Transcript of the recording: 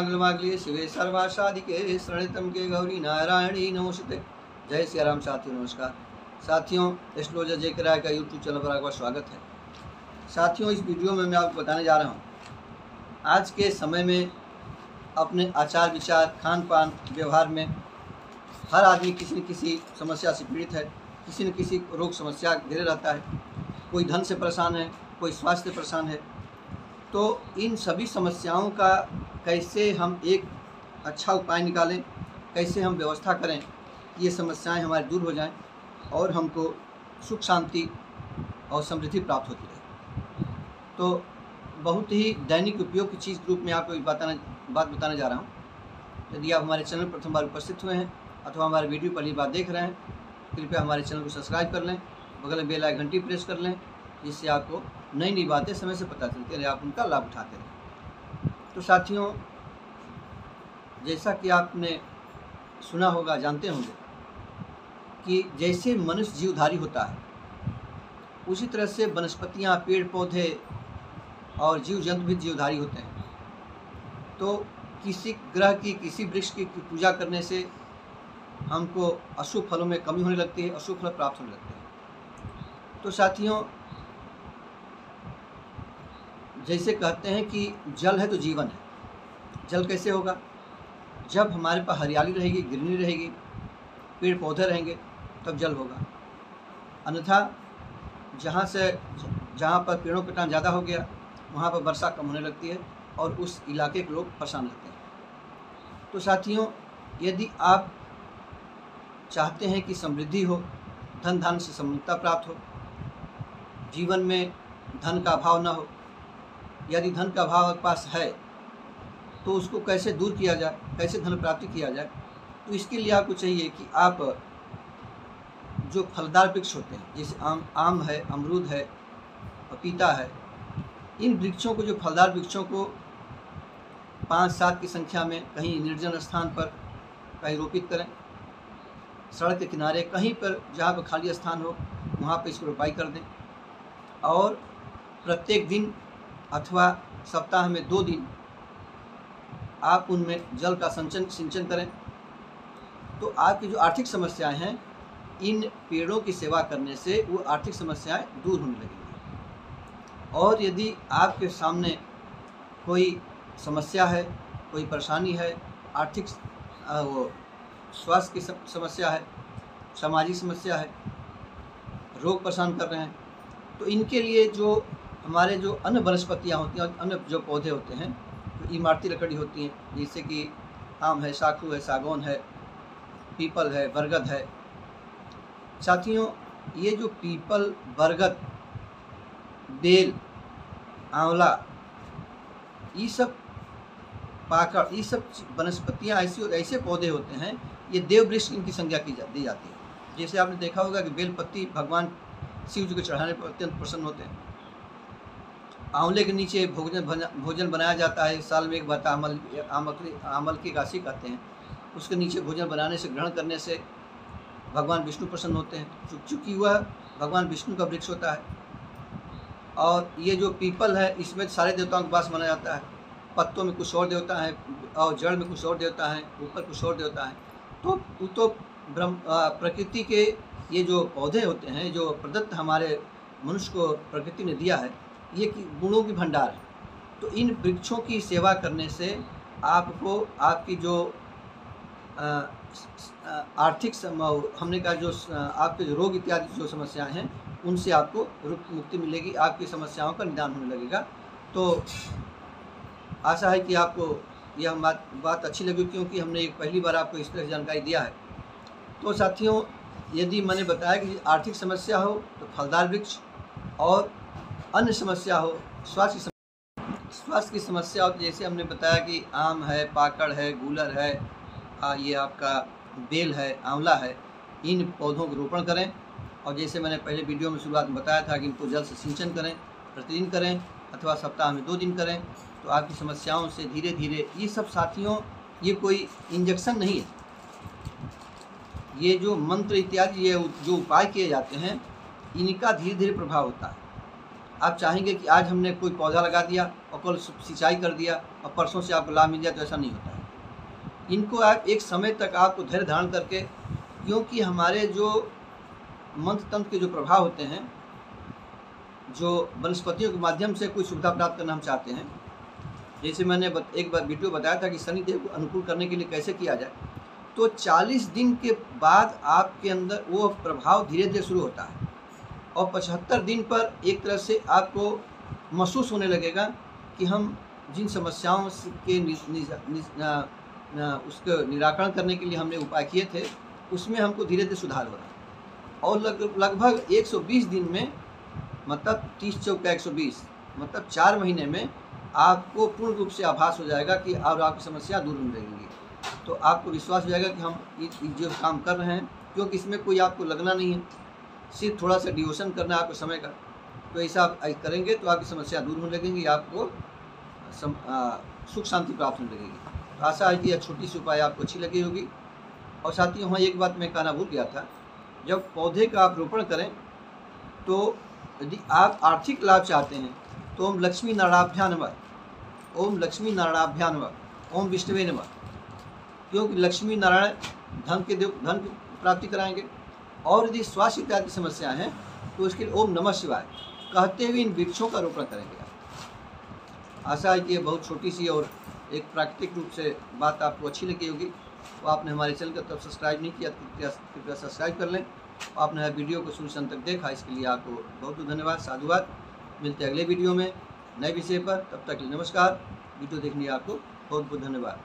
सर्वमंगलमांगल्ये शिवे सर्वासादिके शरणितम के गौरी नारायणी नमोस्ते जय सिया राम साथियों, नमस्कार। साथियों एस्ट्रोलॉजर जय किराए का यूट्यूब चैनल पर आपका स्वागत है। साथियों, इस वीडियो में मैं आपको बताने जा रहा हूँ। आज के समय में अपने आचार विचार खान पान व्यवहार में हर आदमी किसी न किसी समस्या से पीड़ित है, किसी न किसी रोग समस्या घिरे रहता है। कोई धन से परेशान है, कोई स्वास्थ्य परेशान है। तो इन सभी समस्याओं का कैसे हम एक अच्छा उपाय निकालें, कैसे हम व्यवस्था करें, ये समस्याएँ हमारी दूर हो जाएँ और हमको सुख, शांति और समृद्धि प्राप्त होती रहे। तो बहुत ही दैनिक उपयोग की चीज़ रूप में आपको बताना बात बताने जा रहा हूँ। यदि आप हमारे चैनल प्रथम बार उपस्थित हुए हैं अथवा हमारे वीडियो पहली बार देख रहे हैं, कृपया हमारे चैनल को सब्सक्राइब कर लें, बगल में बेल घंटी प्रेस कर लें, जिससे आपको नई नई बातें समय से पता चलती रहे, आप उनका लाभ उठाते रहें। तो साथियों, जैसा कि आपने सुना होगा, जानते होंगे, कि जैसे मनुष्य जीवधारी होता है, उसी तरह से वनस्पतियाँ पेड़ पौधे और जीव जंतु भी जीवधारी होते हैं। तो किसी ग्रह की, किसी वृक्ष की पूजा करने से हमको अशुभ फलों में कमी होने लगती है, अशुभ फल प्राप्त होने लगते हैं। तो साथियों जैसे कहते हैं कि जल है तो जीवन है। जल कैसे होगा? जब हमारे पास हरियाली रहेगी ग्रीनरी रहेगी पेड़ पौधे रहेंगे, तब जल होगा। अन्यथा, जहाँ से, जहाँ पर पेड़ों का टान ज़्यादा हो गया, वहाँ पर वर्षा कम होने लगती है और उस इलाके के लोग परेशान रहते हैं। तो साथियों, यदि आप चाहते हैं कि समृद्धि हो धन धान से समृद्धता प्राप्त हो, जीवन में धन का अभाव न हो यदि धन का अभाव आपके पास है तो उसको कैसे दूर किया जाए, कैसे धन प्राप्ति किया जाए? तो इसके लिए आपको चाहिए कि आप जो फलदार वृक्ष होते हैं, जैसे आम आम है, अमरूद है, पपीता है, इन वृक्षों को, जो फलदार वृक्षों को पाँच, सात की संख्या में कहीं निर्जन स्थान पर कहीं रोपित करें, सड़क के किनारे कहीं पर, जहाँ पर खाली स्थान हो, वहाँ पर इसको रोपाई कर दें। और प्रत्येक दिन अथवा सप्ताह में दो दिन आप उनमें जल का संचन, सिंचन करें। तो आपकी जो आर्थिक समस्याएँ हैं, इन पेड़ों की सेवा करने से वो आर्थिक समस्याएँ दूर होने लगेंगी। और यदि आपके सामने कोई समस्या है, कोई परेशानी है, आर्थिक वो स्वास्थ्य की समस्या है, सामाजिक समस्या है, रोग परेशान कर रहे हैं तो इनके लिए जो हमारे जो अन्य वनस्पतियाँ होती हैं अन्य जो पौधे होते हैं, जो इमारती लकड़ी होती हैं, जैसे कि आम है, साखू है, सागौन है, पीपल है, बरगद है। साथियों, ये जो पीपल, बरगद, बेल, आंवला, ये सब पाकड़ ये सब वनस्पतियाँ ऐसी ऐसे पौधे होते हैं, ये देव वृक्ष इनकी संज्ञा की जा, दी जाती है। जैसे आपने देखा होगा कि बेलपत्ती भगवान शिव जी को चढ़ाने पर अत्यंत प्रसन्न होते हैं। आंवले के नीचे भोजन भोजन बनाया जाता है। साल में एक बार आमल आमल आमल की काशी कहते हैं। उसके नीचे भोजन बनाने से, ग्रहण करने से भगवान विष्णु प्रसन्न होते हैं। चूँकि वह भगवान विष्णु का वृक्ष होता है। और ये जो पीपल है, इसमें सारे देवताओं का वास माना जाता है। पत्तों में कुछ और देवता है और जड़ में कुछ और देवता है, ऊपर कुछ और देवता है। तो वो तो ब्रह्म प्रकृति के ये जो पौधे होते हैं, जो प्रदत्त हमारे मनुष्य को प्रकृति ने दिया है ये गुणों की भंडार है। तो इन वृक्षों की सेवा करने से आपको आपकी जो आर्थिक हमने कहा जो आपके जो रोग इत्यादि जो समस्याएँ हैं, उनसे आपको मुक्ति मिलेगी, आपकी समस्याओं का निदान होने लगेगा। तो आशा है कि आपको यह बात बात अच्छी लगी क्योंकि हमने एक पहली बार आपको इस तरह की जानकारी दिया है। तो साथियों, यदि मैंने बताया कि आर्थिक समस्या हो तो फलदार वृक्ष और अन्य समस्या हो स्वास्थ्य स्वास्थ्य की समस्या हो तो जैसे हमने बताया कि आम है पाकड़ है गूलर है आ, ये आपका बेल है आंवला है इन पौधों को रोपण करें। और जैसे मैंने पहले वीडियो में शुरुआत में बताया था कि इनको जल से सिंचन करें प्रतिदिन करें अथवा सप्ताह में दो दिन करें तो आपकी समस्याओं से धीरे धीरे ये सब साथियों ये कोई इंजेक्शन नहीं है। ये जो मंत्र इत्यादि ये जो उपाय किए जाते हैं इनका धीरे धीरे प्रभाव होता है। आप चाहेंगे कि आज हमने कोई पौधा लगा दिया और कल सिंचाई कर दिया और परसों से आपको लाभ मिल जाए तो ऐसा नहीं होता है। इनको आप एक समय तक आपको धैर्य धारण करके, क्योंकि हमारे जो मंत्र तंत्र के जो प्रभाव होते हैं, जो वनस्पतियों के माध्यम से कोई सुविधा प्राप्त करना हम चाहते हैं, जैसे मैंने एक बार वीडियो बताया था कि शनि देव को अनुकूल करने के लिए कैसे किया जाए तो 40 दिन के बाद आपके अंदर वो प्रभाव धीरे धीरे शुरू होता है। और 75 दिन पर एक तरह से आपको महसूस होने लगेगा कि हम जिन समस्याओं के नि, नि, नि, उसके निराकरण करने के लिए हमने उपाय किए थे उसमें हमको धीरे धीरे सुधार हो रहा है। और लग, लगभग 120 दिन में मतलब तीस चौका एक सौ बीस मतलब चार महीने में आपको पूर्ण रूप से आभास हो जाएगा कि और आपकी समस्या दूर होने लगेंगी। तो आपको विश्वास हो जाएगा कि हम जो काम कर रहे हैं क्योंकि इसमें कोई आपको लगना नहीं है। सिर्फ़ थोड़ा सा डिवोशन करना आपको समय का। तो ऐसा आप करेंगे तो आपकी समस्या दूर होने लगेंगी आपको सम, आ, सुख शांति प्राप्त होने लगेगी। तो आशा है कि यह छोटी सी उपाय आपको अच्छी लगी होगी। और साथ ही वहाँ एक बात मैं कहना भूल गया था जब पौधे का आप रोपण करें तो यदि आप आर्थिक लाभ चाहते हैं तो ओम लक्ष्मी नमः। ओम लक्ष्मी नारायणाभ्यान ओम विष्णुवे नमः। क्योंकि लक्ष्मी नारायण धन के देव धन की प्राप्ति कराएँगे। और यदि स्वास्थ्य इत्यादि की समस्या है तो उसके लिए ओम नमः शिवाय कहते हुए इन वृक्षों का रोपण करेंगे। आशा है कि यह बहुत छोटी सी और एक प्राकृतिक रूप से बात आपको अच्छी लगी होगी। तो आपने हमारे चैनल को तब सब्सक्राइब नहीं किया तो कृपया सब्सक्राइब कर लें। आपने वीडियो को शुरू तक देखा, इसके लिए आपको बहुत बहुत धन्यवाद, साधुवाद। मिलते हैं अगले वीडियो में नए विषय पर। तब तक नमस्कार। वीडियो देखने आपको बहुत बहुत धन्यवाद।